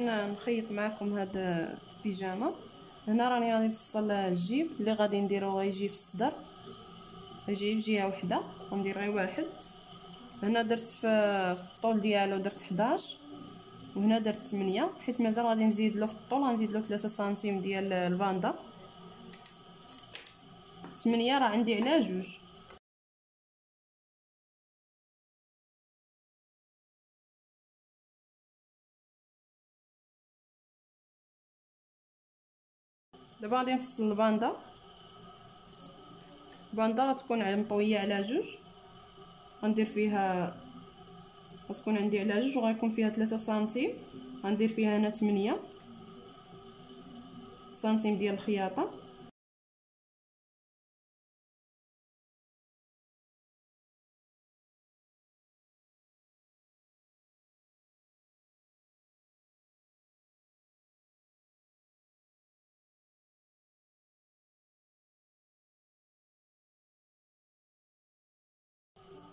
نخيط معكم هاد البيجامة. هنا راني غادي نفصل الجيب. اللي غادي نديرو غيجي في الصدر. غيجي في جهة وحدة. غندير غير واحد. هنا درت في الطول ديالو درت 11 وهنا درت 8 حيت مازال غادي نزيد له في الطول غنزيد له 3 سنتيم ديال الباندا. 8 راه عندي على جوج. دابا غادي نفصل الباندا. الباندا غتكون على مطوية على جوج. غندير فيها غتكون عندي على جوج وغيكون فيها 3 سنتيم. غندير فيها هنا 8 سنتيم ديال الخياطة.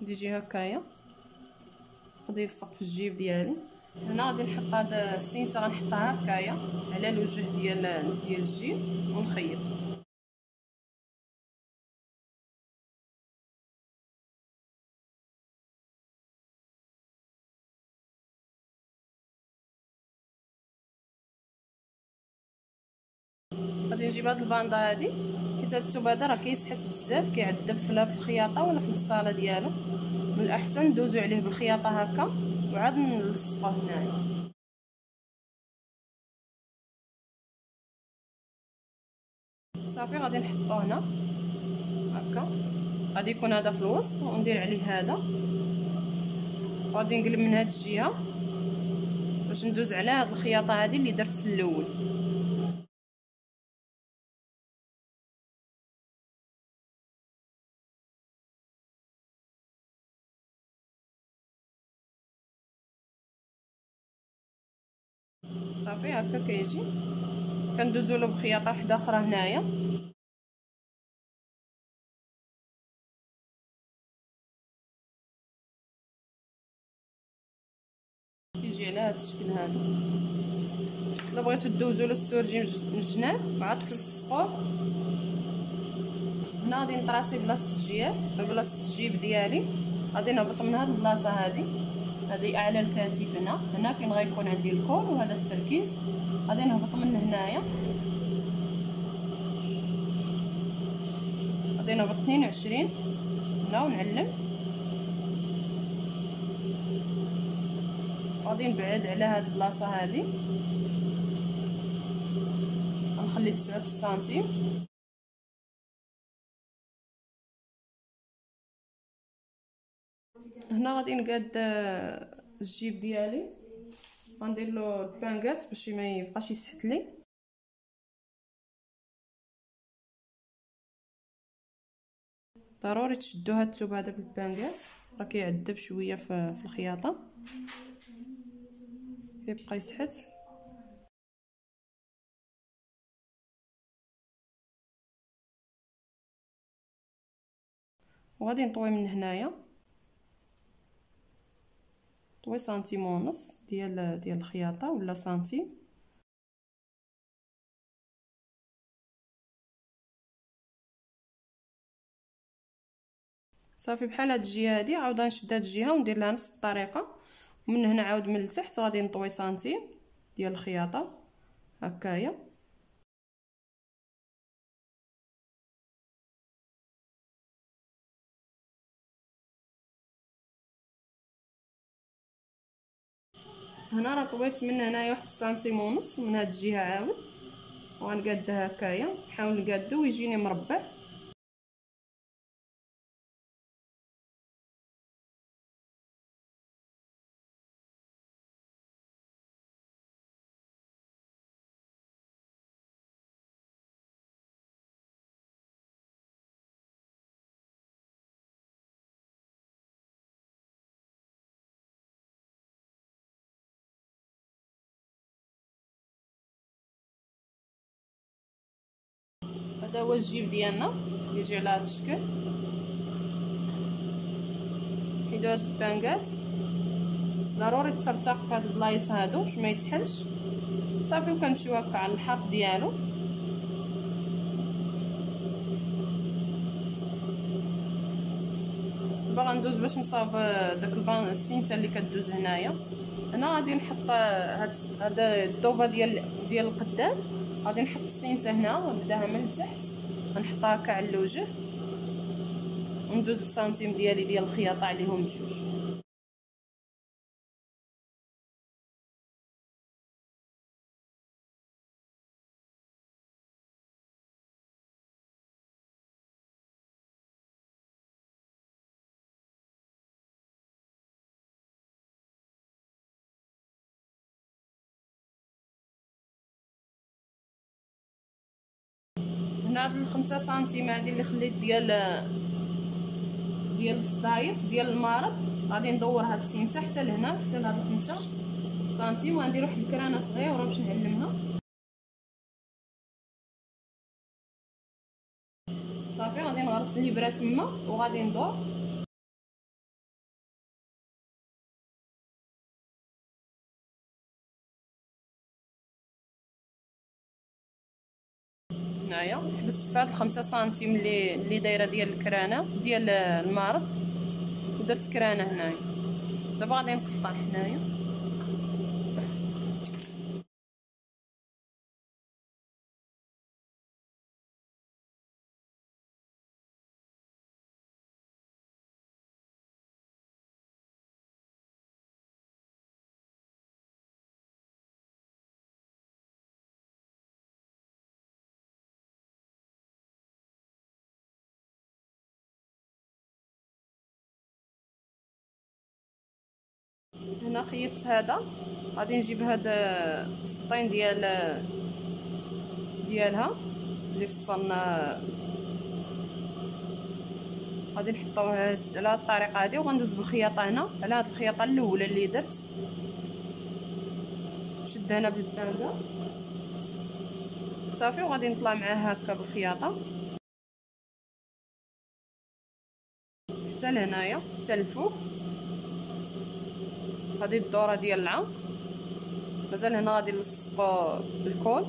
تجي هكايا. غادي نلصق في الجيب ديالي. هنا غادي نحط هاد السينته غنحطها هكايا على الوجه ديال ديال الجيب ونخيط. غادي نجيب هاد الباندا هادي. حيت هاد الثوب هذا راه كيسحت بزاف كيعذب فلا في الخياطة ولا في الفصاله ديالو. من الاحسن ندوزو عليه بالخياطة هكا وعاد نلصقوه هنايا. صافي غادي نحطو هنا. هكا. غادي يكون هذا في الوسط وندير عليه هذا. غادي نقلب من هاد الجهة باش ندوز على هاد الخياطة هذه اللي درت في الأول. هكا كيجي. كندوزو له بخياطة وحدة أخرى هنايا. كيجي على هذا الشكل هذا. الا بغيتو دوزو له السورجي من الجناب عاد تلصقوه هنا غادي نطراسي بلاصة الجياب بلاصة الجيب ديالي. غادي نهبط من هاد البلاصة هادي. هذه أعلى الكتف هنا. هنا فين غيكون عندي الكول وهذا التركيز. غادي نهبط من هنايا. غادي نهبط 22 هنا ونعلم. غادي نبعد على هاد البلاصة هذه غنخلي 9 سنتيم. هنا غادي نقاد الجيب ديالي. غندير له البانكات باش ما يبقاش يسحت لي. ضروري تشدو هاد الثوب هذا بالبانكات. راه كيعذب شوية في الخياطة. كيبقى يسحت. وغادي نطوي من هنايا. طوي سنتيم ونص ديال ديال الخياطة ولا سنتيم. صافي بحال هاد الجهة هادي عاود نشد هاد الجهة وندير لها نفس الطريقة. ومن هنا عاود من التحت غادي نطوي سنتيم ديال الخياطة هكايا. هنا راه طويت من هنايا واحد سنتيم ونص من هاد الجهة عاود. وغنقادها هكايا. نحاول نقادو ويجيني مربع. هو الجيب ديالنا كيجي على هذا الشكل. حيدو هاد البانكات ضروري ترتاق في هاد البلايص هادو باش ما يتحلش. صافي وكنمشيو هكا على الحرف ديالو. دابا غندوز باش نصاوب داك البان السينتا اللي كدوز هنايا. هنا غادي نحط هاد هذا الضوفه ديال ديال القدام. غادي نحط السينتا هنا ونبداها من التحت غنحطها هكا على الوجه وندوز بسنتيم ديالي ديال الخياطة عليهم بجوج. هاد الخمسة سنتيم هادي اللي خليت ديال ديال الصدايف ديال المارض غادي ندور هاد السينتا حتى لهنا حتى لهاد الخمسة سنتيم وغندير واحد الكرانه صغيرة باش نعلمها صافي غادي نغرس الإبرة تما وغادي ندور. في هاد الخمسة سنتيم اللي اللي دايرة ديال الكرانة ديال المارض ودرت كرانة هنايا. دابا غادي نقطع هنايا. هنا خيطت هذا. غادي نجيب هذا التبطين ديال ديالها اللي فصلنا غادي نحطوه على هذه الطريقة هذه وغندوز بالخياطة هنا على هذه الخياطة الأولى اللي درت. نشد هنا بالباندا. صافي وغادي نطلع معاه هكا بالخياطة. حتى لهنايا حتى الفوق. هذه الدورة ديال العنق مازال هنا غادي نلصقو الكول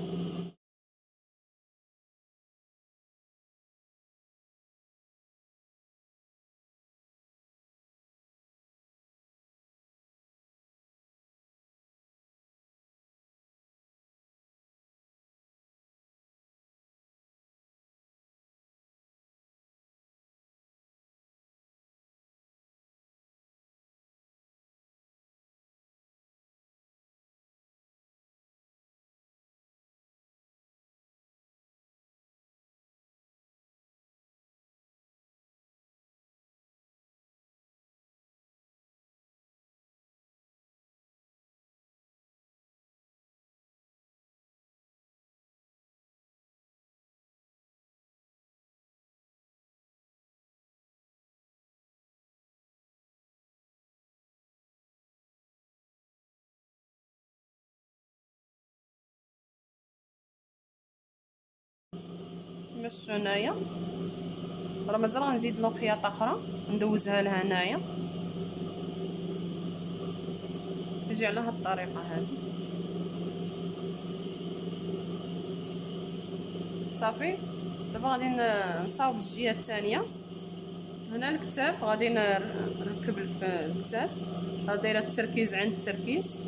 شفتوا هنايا. راه مازال غنزيد له خياطه أخرى. ندوزها لها هنايا. نجي على هاد الطريقة هذه صافي. دابا غادي نصاوب الجهة الثانية هنا الكتاف غادي نركب الكتاف. دايره التركيز عند التركيز.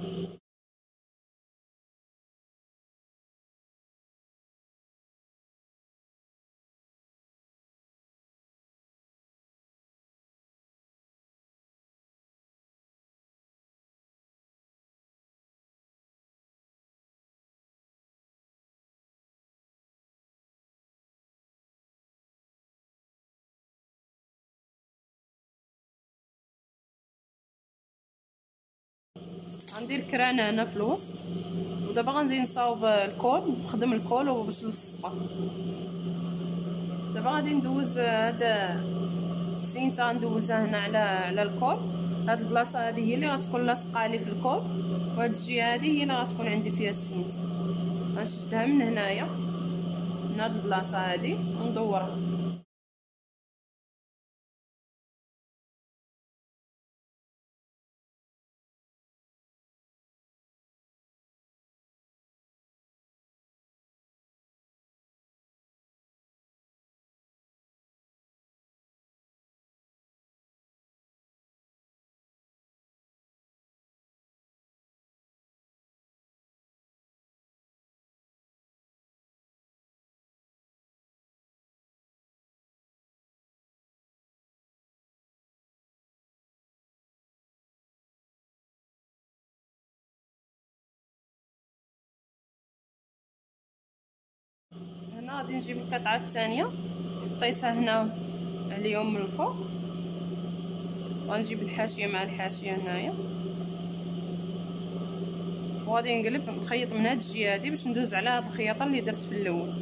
غندير cran هنا في الوسط. ودابا غنزيد نصاوب ال col نخدم ال col باش نلصقه. دابا غادي ندوز هذا السينتا غندوزها هنا على على ال col. هاد البلاصة هذه هي اللي غتكون لاصقة لي في ال col وهاد الجهة هذه هي اللي غتكون عندي فيها السينتا غنشدها من هنايا من هاد البلاصة هذه وندورها. غادي نجيب القطعة الثانية. حطيتها هنا عليهم من الفوق. غنجيب الحاشية مع الحاشية هنايا. وغادي نقلب نخيط من هاد الجهة هادي باش ندوز على هاد الخياطة اللي درت في الأول.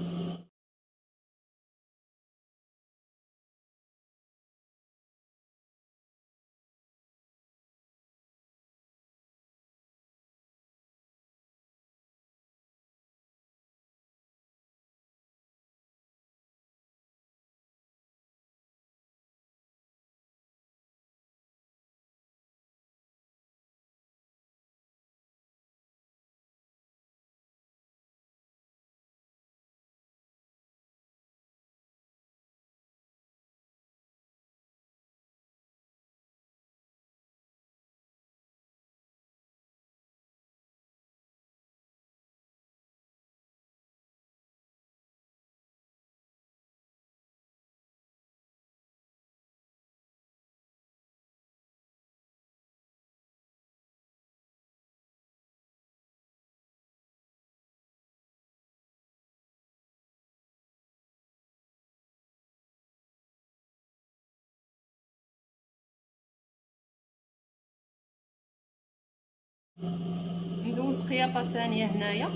ندوز خياطة ثانية هنايا.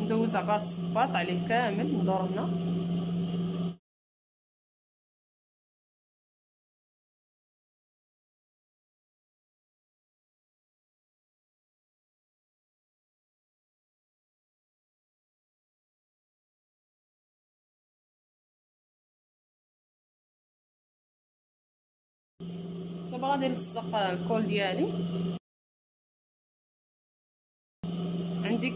ندوز عبار الصباط عليه كامل ندور هنا دابا غادي نلصق الكول ديالي.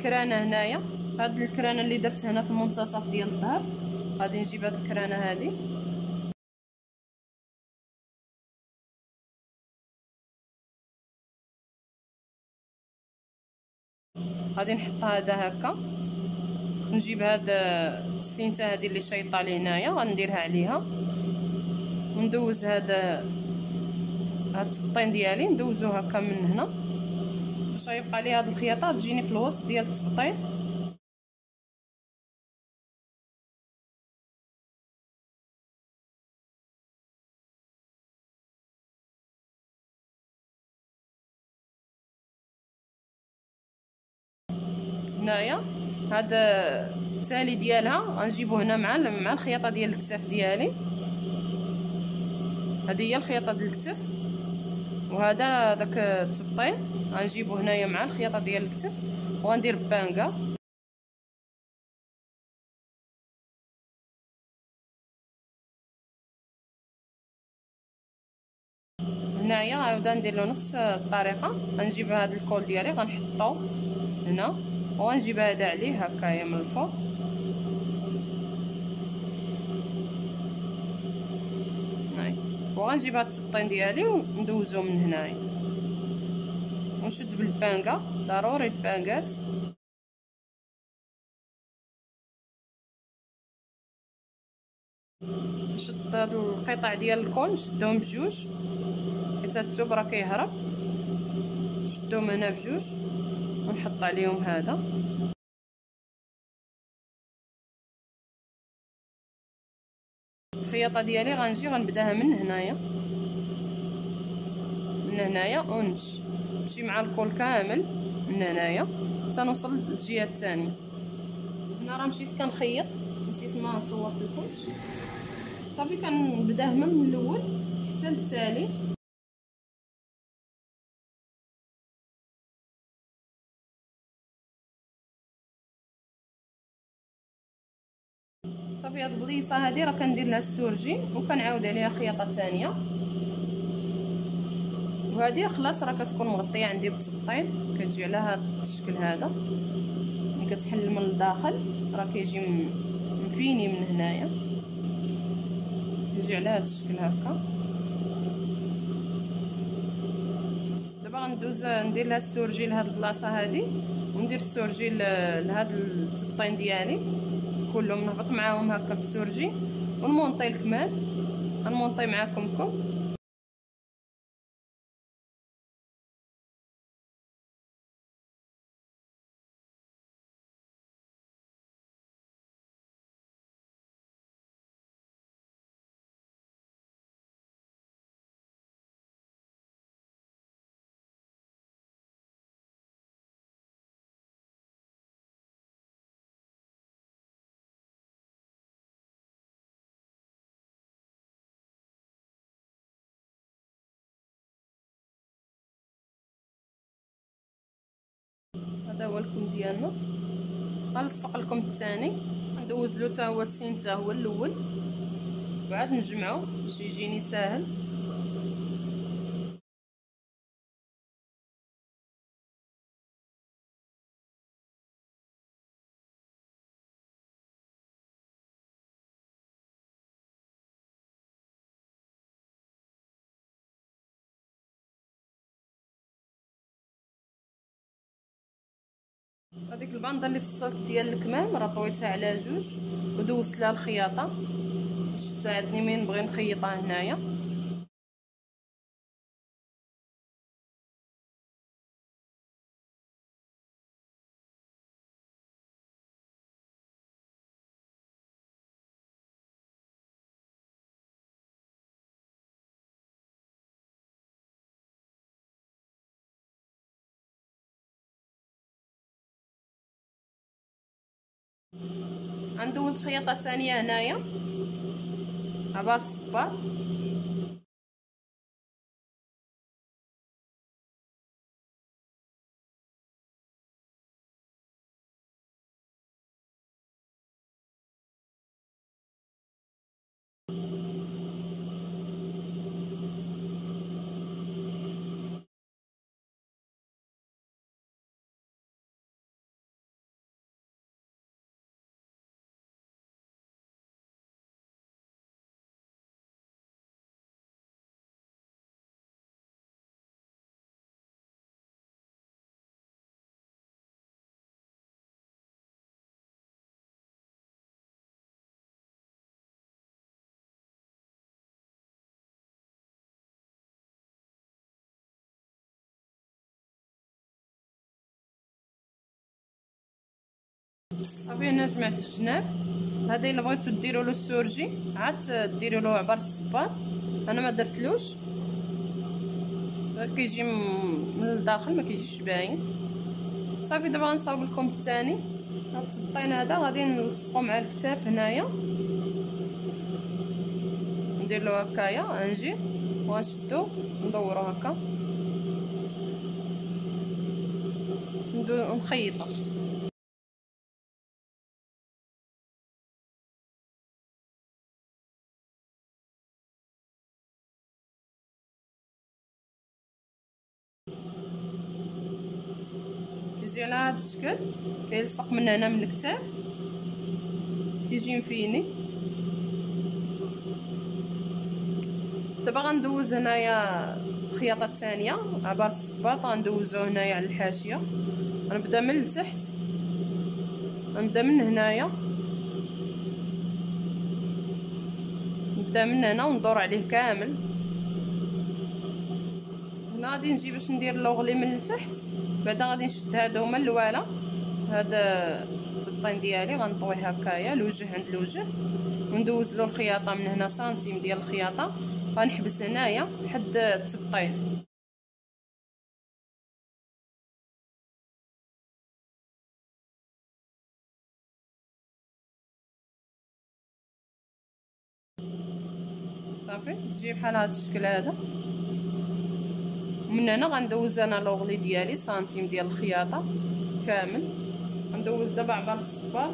كرانه هنايا. هاد الكرانة اللي درت هنا في المنتصف ديال الظهر غادي نجيب هاد الكرانة هادي. غادي نحطها هذا هكا. نجيب هاد السينته هادي اللي شايطة لي هنايا غنديرها عليها. وندوز هاد هاد التبطين ديالي ندوزو هكا من هنا. باش يبقى لي هاد الخياطه تجيني في الوسط ديال التبطين هنايا هاد التالي ديالها غنجيبو هنا مع مع الخياطه ديال الكتاف ديالي هذه هي الخياطه ديال الكتف وهذا داك التبطين. غنجيبو هنايا مع الخياطة ديال الكتف وغندير بانكا. هنايا عاوده ندير له نفس الطريقة. غنجيب هذا الكول ديالي غنحطو هنا وغنجيب هذا عليه هكايا من الفوق. وغنجيب هاد التبطين ديالي وندوزو من هنايا. ونشد بالبانكا ضروري البانكات. نشد هاد القطع ديال الكون نشدهم بجوج. حيت هاد الثوب راه كيهرب. نشدهم هنا بجوج. ونحط عليهم هذا. الخياطه ديالي غنجي غنبداها من هنايا. من هنايا ونمشي نمشي مع الكول كامل من هنايا. حتى نوصل للجهة الثانية. هنا راه مشيت كنخيط. نسيت ما صورت لكمش صافي كنبداه من الأول حتى للتالي. صافي هاد البليصه هادي راه كندير لها السورجي وكنعاود عليها خياطة ثانية. وهذه خلاص راه كتكون مغطيه عندي بالتبطين كتجي على هذا الشكل هذا. ملي كتحل من الداخل راه كيجي مفيني من هنايا. كيجي على هذا الشكل هكا. دابا غندوز ندير لها السورجي لهاد البلاصة هادي وندير السورجي لهاد التبطين ديالي. كلهم نهبط معاهم هكا في السورجي. ونمونطي الكمال. غنمونطي معاكم كم هو ديالنا. غنلصق لكم الثاني ندوز له حتى هو السين حتى هو الأول. وعاد نجمعو. باش يجيني ساهل. هذيك الباندا اللي في الصوت ديال الكمام راه طويتها على جوج ودوزت لها الخياطة باش تساعدني من نبغي نخيطها هنايا. غندوز خياطه ثانية هنايا. عبار الصباط صافي هنا جمعت الجناب. هذا إلا بغيتو ديروا له السورجي. عاد ديروا له عبر الصباط. أنا ما درتلوش. كيجي من الداخل ما كيجيش باين. صافي دابا غنصاوب لكم الثاني هاد التبطين هذا. غادي نلصقو مع الكتاف هنايا. ندير له هكايا. نجي ونشدو ندورو هكا. نخيطو. كيجي على هذا الشكل كيلصق من هنا من الكتاف كيجي مفيني. دابا غندوز هنايا الخياطه الثانية عبر الصباط غندوزو هنايا على الحاشية. غنبدأ من التحت. غنبدأ من هنايا. نبدأ من هنا وندور عليه كامل. هنا غادي نجي باش ندير لوغلي من التحت. بعدا غادي نشد هادو هما الوالا هذا الزبطين ديالي غنطويه هكايا الوجه عند الوجه وندوز له الخياطة من هنا سنتيم ديال الخياطة. غنحبس هنايا حد التبطين صافي تجي بحال هذا الشكل هذا. من هنا غندوز أنا لوغلي ديالي سنتيم ديال الخياطة كامل. غندوز دابا عبر الصباط.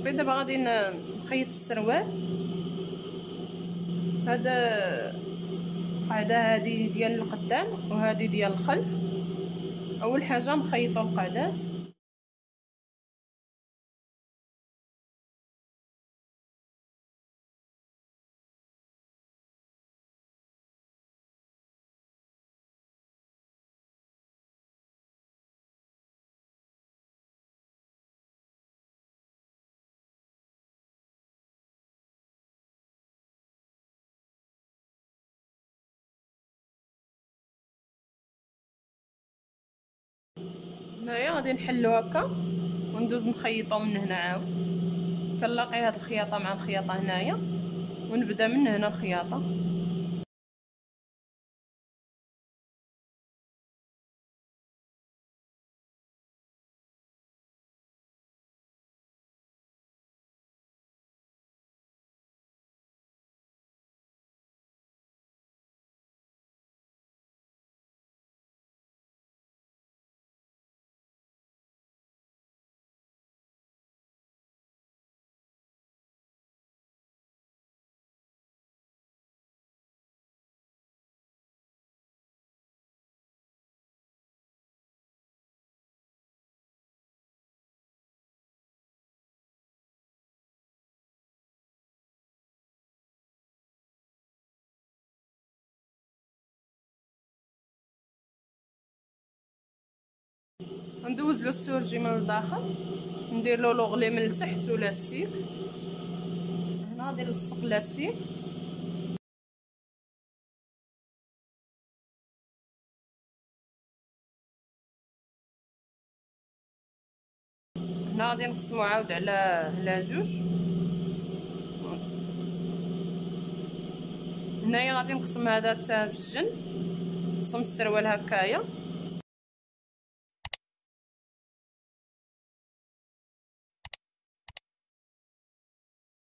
صافي دابا غادي نخيط السروال. هذا القاعده هذه ديال القدام وهذه ديال الخلف. أول حاجة نخيطوا القعدات. غادي نحلو هكا وندوز نخيطو من هنا عاود. كنلاقي هاد الخياطة مع الخياطة هنايا ونبدا من هنا الخياطة. ندوز له السورجي من الداخل ندير له لوغلي من التحت ولاستيك هنا غادي نلصق لاستيك هنا غادي نقسمو عاود على على جوج. هنايا غادي نقسم هذا حتى بجن نقسم السروال هكايا.